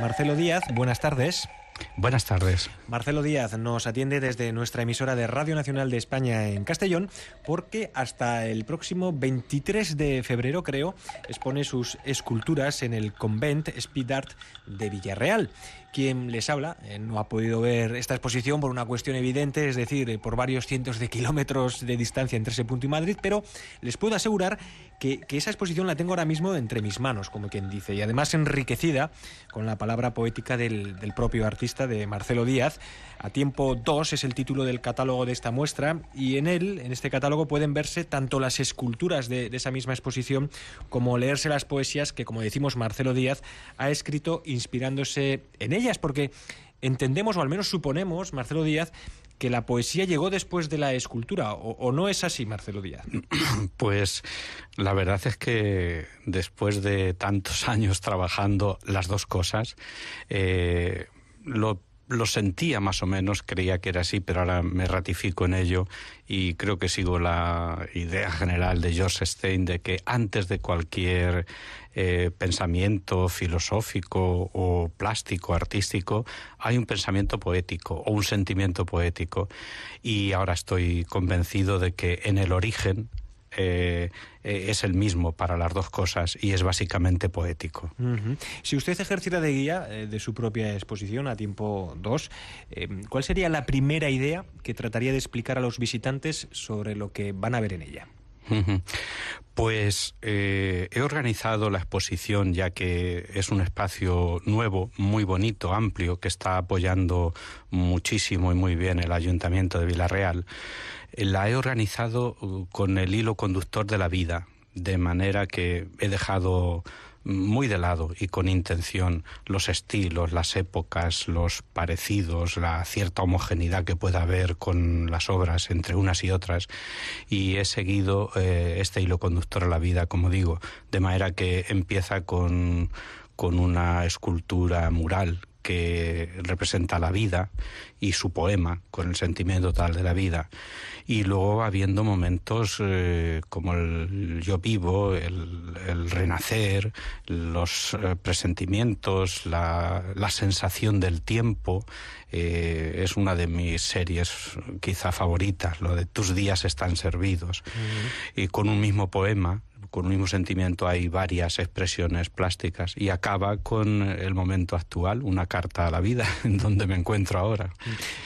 Marcelo Díaz, buenas tardes. Buenas tardes. Marcelo Díaz nos atiende desde nuestra emisora de Radio Nacional de España en Castellón porque hasta el próximo 23 de febrero, creo, expone sus esculturas en el Convent Speed Art de Villarreal. Quien les habla eh, no ha podido ver esta exposición por una cuestión evidente, es decir, eh, por varios cientos de kilómetros de distancia entre ese punto y Madrid, pero les puedo asegurar que, esa exposición la tengo ahora mismo entre mis manos, como quien dice, y además enriquecida con la palabra poética del, propio artista, de Marcelo Díaz. A tiempo 2 es el título del catálogo de esta muestra, y en él, en este catálogo, pueden verse tanto las esculturas de, esa misma exposición como leerse las poesías que, como decimos, Marcelo Díaz ha escrito inspirándose en ellas, porque entendemos, o al menos suponemos, Marcelo Díaz, que la poesía llegó después de la escultura, o, no es así, Marcelo Díaz? Pues la verdad es que después de tantos años trabajando las dos cosas, eh, lo sentía más o menos, creía que era así, pero ahora me ratifico en ello y creo que sigo la idea general de George Stein de que antes de cualquier eh, pensamiento filosófico o plástico, artístico, hay un pensamiento poético o un sentimiento poético. Y ahora estoy convencido de que en el origen eh, eh, es el mismo para las dos cosas y es básicamente poético. Si usted ejerciera de guía eh, de su propia exposición a tiempo 2, ¿cuál sería la primera idea que trataría de explicar a los visitantes sobre lo que van a ver en ella? Pues he organizado la exposición ya que es un espacio nuevo, muy bonito, amplio, que está apoyando muchísimo y muy bien el Ayuntamiento de Villarreal. La he organizado uh, con el hilo conductor de la vida, de manera que he dejado muy de lado y con intención los estilos, las épocas, los parecidos, la cierta homogeneidad que pueda haber con las obras entre unas y otras. Y he seguido eh, este hilo conductor a la vida, como digo, de manera que empieza con, con una escultura mural que representa la vida y su poema con el sentimiento tal de la vida. Y luego habiendo momentos eh, como el yo vivo, el, renacer, los eh, presentimientos, la, sensación del tiempo, eh, es una de mis series quizá favoritas, lo de tus días están servidos. Y con un mismo poema, con un mismo sentimiento hay varias expresiones plásticas y acaba con el momento actual, una carta a la vida, en donde me encuentro ahora.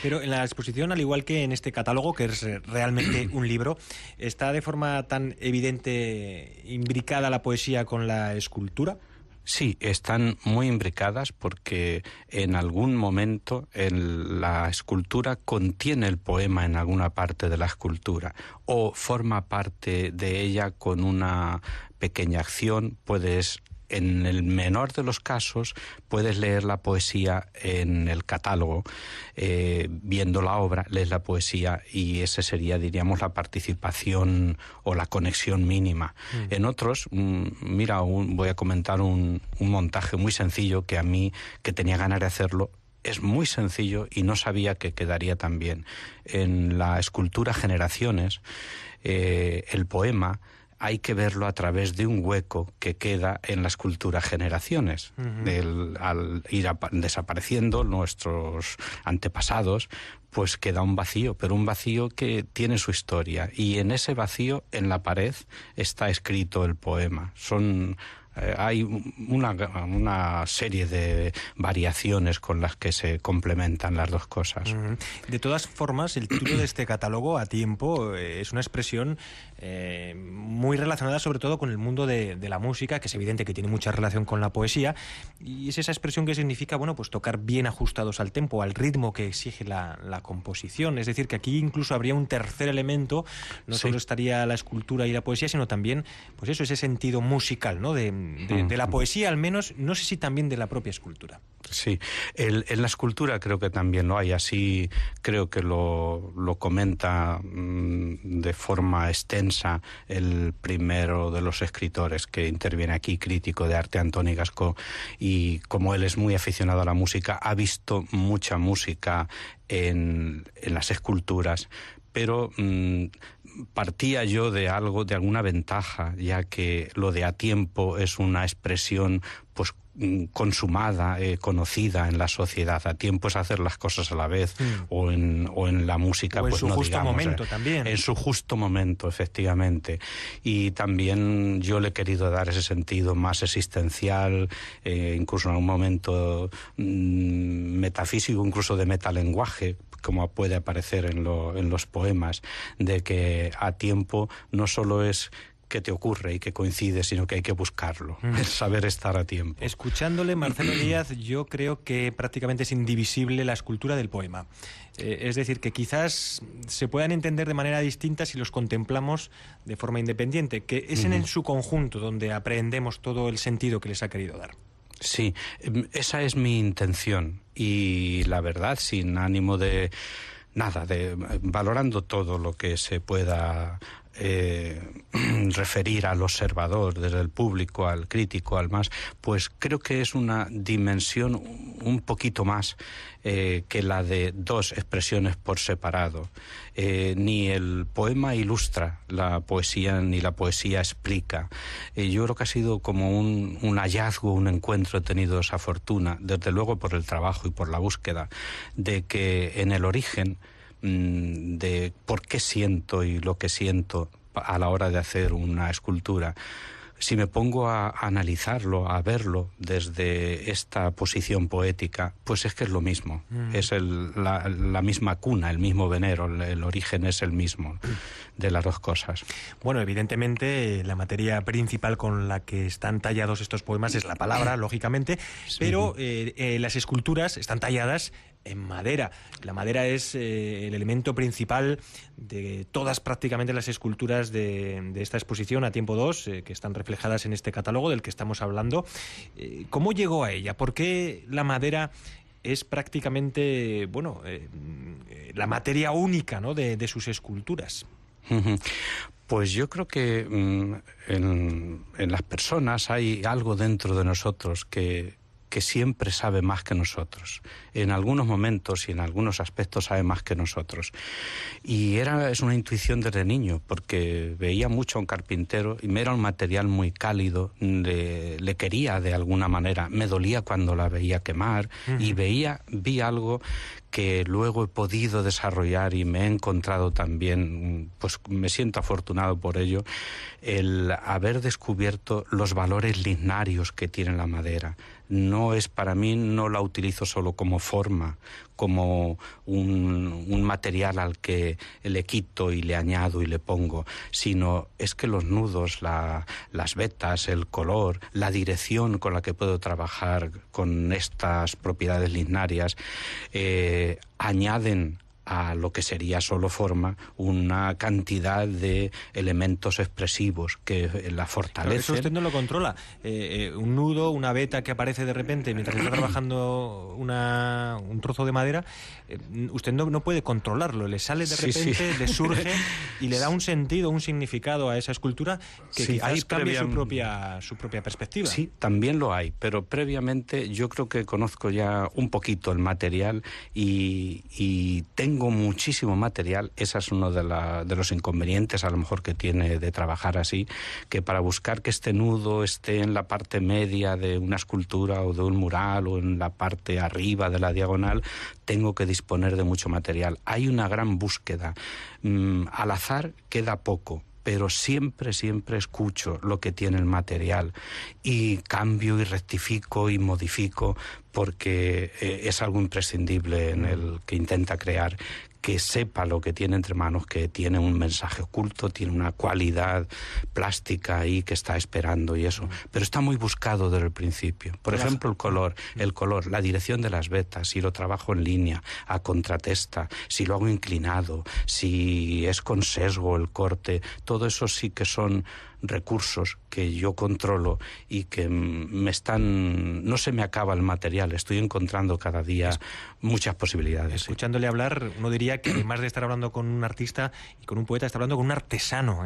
Pero en la exposición, al igual que en este catálogo, que es realmente un libro, ¿está de forma tan evidente imbricada la poesía con la escultura? Sí, están muy imbricadas porque en algún momento la escultura contiene el poema en alguna parte de la escultura o forma parte de ella con una pequeña acción, puedes en el menor de los casos puedes leer la poesía en el catálogo, eh, viendo la obra, lees la poesía y ese sería, diríamos, la participación o la conexión mínima. Mm. En otros, mm, mira, voy a comentar un, montaje muy sencillo que a mí, que tenía ganas de hacerlo, es muy sencillo y no sabía que quedaría tan bien. En la escultura Generaciones, eh, el poema hay que verlo a través de un hueco que queda en la escultura Generaciones. al ir desapareciendo nuestros antepasados, pues queda un vacío, pero un vacío que tiene su historia. Y en ese vacío, en la pared, está escrito el poema. Son eh, hay una, una, serie de variaciones con las que se complementan las dos cosas. De todas formas, el título de este catálogo a tiempo eh, es una expresión eh, muy relacionada sobre todo con el mundo de, la música, que es evidente que tiene mucha relación con la poesía, y es esa expresión que significa, bueno, pues tocar bien ajustados al tempo, al ritmo que exige la, composición. Es decir, que aquí incluso habría un tercer elemento, no solo estaría la escultura y la poesía, sino también, pues eso, ese sentido musical, ¿no? De, de, la poesía al menos, no sé si también de la propia escultura. Sí, en la escultura creo que también lo hay, así creo que lo, lo comenta mm, de forma extensa el primero de los escritores que interviene aquí, crítico de arte, Antoni Gasco, y como él es muy aficionado a la música, ha visto mucha música en, en las esculturas, pero mm, partía yo de algo, de alguna ventaja, ya que lo de a tiempo es una expresión pues consumada, eh, conocida en la sociedad. A tiempo es hacer las cosas a la vez mm. o, en, o en la música. en pues su justo momento eh, también. En su justo momento, efectivamente. Y también yo le he querido dar ese sentido más existencial, eh, incluso en un momento mm, metafísico, incluso de metalenguaje, como puede aparecer en, lo, en los poemas, de que a tiempo no solo es que te ocurre y que coincide, sino que hay que buscarlo, mm. saber estar a tiempo. Escuchándole, Marcelo Díaz, yo creo que prácticamente es indivisible la escultura del poema. Eh, es decir, que quizás se puedan entender de manera distinta si los contemplamos de forma independiente, que es en, su conjunto donde aprendemos todo el sentido que les ha querido dar. Sí, em, esa es mi intención y la verdad, sin ánimo de nada, de valorando todo lo que se pueda eh, referir al observador, desde el público al crítico, al más, pues creo que es una dimensión un poquito más eh, que la de dos expresiones por separado. Eh, ni el poema ilustra la poesía ni la poesía explica. yo creo que ha sido como un, un hallazgo, un encuentro, he tenido esa fortuna, desde luego por el trabajo y por la búsqueda, de que en el origen de por qué siento y lo que siento a la hora de hacer una escultura. Si me pongo a analizarlo, a verlo desde esta posición poética, pues es que es lo mismo. Mm. Es la, misma cuna, el mismo venero, el, origen es el mismo de las dos cosas. Bueno, evidentemente la materia principal con la que están tallados estos poemas es la palabra, lógicamente, pero eh, eh, las esculturas están talladas en madera. La madera es eh, el elemento principal de todas prácticamente las esculturas de, esta exposición a tiempo 2, eh, que están reflejadas en este catálogo del que estamos hablando. Eh, ¿Cómo llegó a ella? ¿Por qué la madera es prácticamente, bueno, la materia única de, sus esculturas? Pues yo creo que mm, en, las personas hay algo dentro de nosotros que, que siempre sabe más que nosotros. En algunos momentos y en algunos aspectos sabe más que nosotros. Y era, es una intuición desde niño, porque veía mucho a un carpintero y me era un material muy cálido, le, le quería de alguna manera, me dolía cuando la veía quemar y veía, vi algo que luego he podido desarrollar y me he encontrado también, pues me siento afortunado por ello, el haber descubierto los valores lignarios que tiene la madera. No es para mí, no la utilizo solo como forma, como un, material al que le quito y le añado y le pongo, sino es que los nudos, las vetas, el color, la dirección con la que puedo trabajar con estas propiedades lignarias, eh, añaden a lo que sería solo forma una cantidad de elementos expresivos que la fortalecen. eso usted no lo controla. Eh, eh, un nudo, una veta que aparece de repente mientras está trabajando una, un trozo de madera, eh, usted no, no, puede controlarlo. Le sale de repente, le surge y le da un sentido, un significado a esa escultura que ahí cambia su propia, su propia perspectiva. Sí, también lo hay, pero previamente yo creo que conozco ya un poquito el material y, y tengo tengo muchísimo material, ese es uno de, de, los inconvenientes a lo mejor que tiene de trabajar así, que para buscar que este nudo esté en la parte media de una escultura o de un mural o en la parte arriba de la diagonal, tengo que disponer de mucho material. Hay una gran búsqueda. Mm, al azar queda poco, pero siempre, siempre escucho lo que tiene el material y cambio y rectifico y modifico porque eh, es algo imprescindible en el que intenta crear que sepa lo que tiene entre manos, que tiene un mensaje oculto, tiene una cualidad plástica ahí que está esperando y eso. Pero está muy buscado desde el principio. Por ejemplo, el color, el color, la dirección de las vetas, si lo trabajo en línea, a contratesta, si lo hago inclinado, si es con sesgo el corte, todo eso sí que son recursos que yo controlo y que me están no se me acaba el material estoy encontrando cada día muchas posibilidades escuchándole hablar uno diría que además de estar hablando con un artista y con un poeta está hablando con un artesano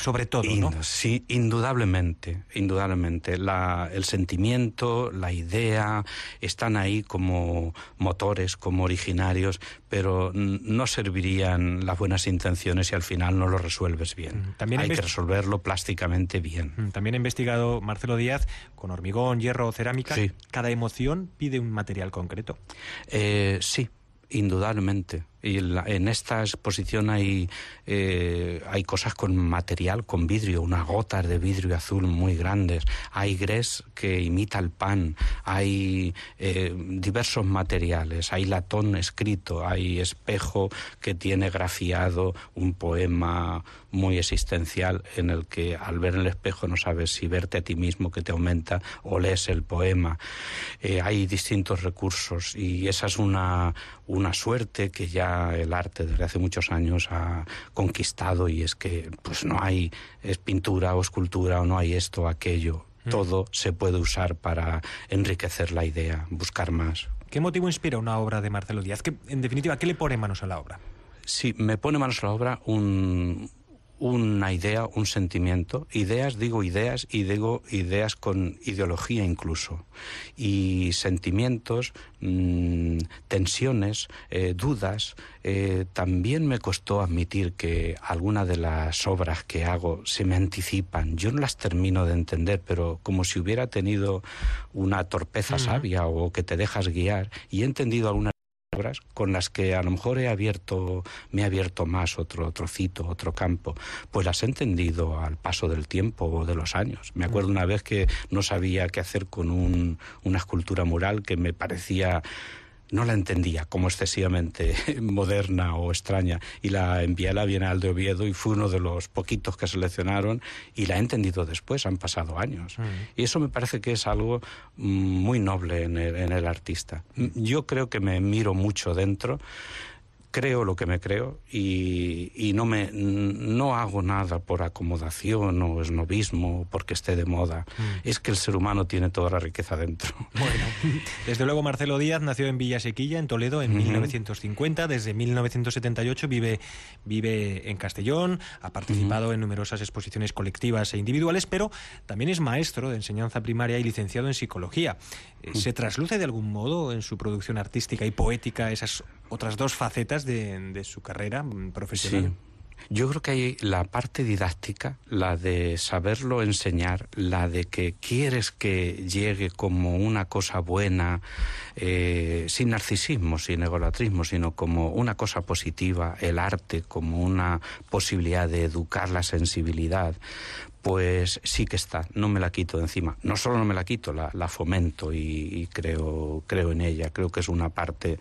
sobre todo ¿no? sí indudablemente indudablemente la, el sentimiento la idea están ahí como motores como originarios pero no servirían las buenas intenciones si al final no lo resuelves bien mm, También hay que resolverlo plásticamente bien. Mm, también ha investigado Marcelo Díaz con hormigón, hierro, cerámica. Sí. Cada emoción pide un material concreto. Eh, sí, indudablemente. Y en esta exposición hay, eh, hay cosas con material, con vidrio, unas gotas de vidrio azul muy grandes. Hay grés que imita el pan. Hay eh, diversos materiales. Hay latón escrito. Hay espejo que tiene grafiado un poema muy existencial en el que al ver el espejo no sabes si verte a ti mismo que te aumenta o lees el poema. Eh, hay distintos recursos y esa es una, una suerte que ya el arte desde hace muchos años ha conquistado y es que pues no hay es pintura o escultura o no hay esto o aquello. Mm. Todo se puede usar para enriquecer la idea, buscar más. ¿Qué motivo inspira una obra de Marcelo Díaz? ¿Qué, en definitiva, ¿qué le pone manos a la obra? Sí, me pone manos a la obra un, una idea, un sentimiento. Ideas, digo ideas y digo ideas con ideología incluso. Y sentimientos, mmm, tensiones, eh, dudas. Eh, también me costó admitir que algunas de las obras que hago se me anticipan. Yo no las termino de entender, pero como si hubiera tenido una torpeza uh -huh. sabia o que te dejas guiar. Y he entendido algunas con las que a lo mejor he abierto, me he abierto más otro trocito, otro campo, pues las he entendido al paso del tiempo o de los años. Me acuerdo una vez que no sabía qué hacer con un, una escultura mural que me parecía no la entendía como excesivamente moderna o extraña y la envié a la Bienal de Oviedo y fue uno de los poquitos que seleccionaron y la he entendido después, han pasado años. Mm. Y eso me parece que es algo muy noble en el, en el artista. Yo creo que me miro mucho dentro creo lo que me creo y, y, no me no hago nada por acomodación o esnovismo porque esté de moda. Mm. Es que el ser humano tiene toda la riqueza dentro. Bueno, desde luego Marcelo Díaz nació en Villasequilla, en Toledo, en uh -huh. 1950. Desde 1978 vive, vive en Castellón, ha participado en numerosas exposiciones colectivas e individuales, pero también es maestro de enseñanza primaria y licenciado en psicología. -huh. ¿Se trasluce de algún modo en su producción artística y poética esas otras dos facetas de, su carrera profesional. Sí. Yo creo que hay la parte didáctica, la de saberlo enseñar, la de que quieres que llegue como una cosa buena, eh, sin narcisismo, sin egolatrismo, sino como una cosa positiva, el arte como una posibilidad de educar la sensibilidad pues sí que está, no me la quito de encima. No solo no me la quito, la, la fomento y, y, creo, creo en ella. Creo que es una parte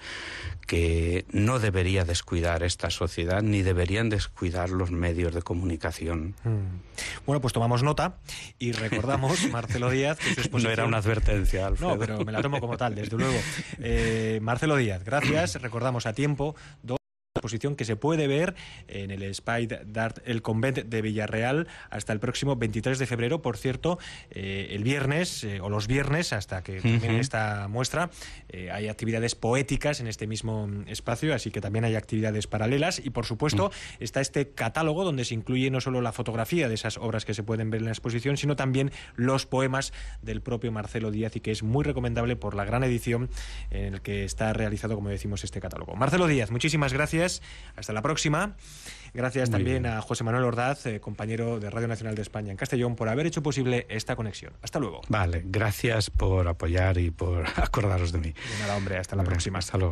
que no debería descuidar esta sociedad ni deberían descuidar los medios de comunicación. Mm. Bueno, pues tomamos nota y recordamos, Marcelo Díaz, que su exposición... No era una advertencia, Alfredo. No, pero me la tomo como tal, desde luego. Eh, Marcelo Díaz, gracias. Recordamos a tiempo exposición que se puede ver en el Spide d'Art El Convent de Villarreal hasta el próximo 23 de febrero. Por cierto, eh, el viernes eh, o los viernes, hasta que termine uh -huh. esta muestra, eh, hay actividades poéticas en este mismo espacio, así que también hay actividades paralelas. Y por supuesto, uh -huh. está este catálogo donde se incluye no solo la fotografía de esas obras que se pueden ver en la exposición, sino también los poemas del propio Marcelo Díaz y que es muy recomendable por la gran edición en el que está realizado, como decimos, este catálogo. Marcelo Díaz, muchísimas gracias. Hasta la próxima. Gracias Muy también bien. a José Manuel Ordaz, eh, compañero de Radio Nacional de España en Castellón, por haber hecho posible esta conexión. Hasta luego. Vale, gracias por apoyar y por acordaros de mí. De nada, hombre. Hasta la próxima. Hasta luego.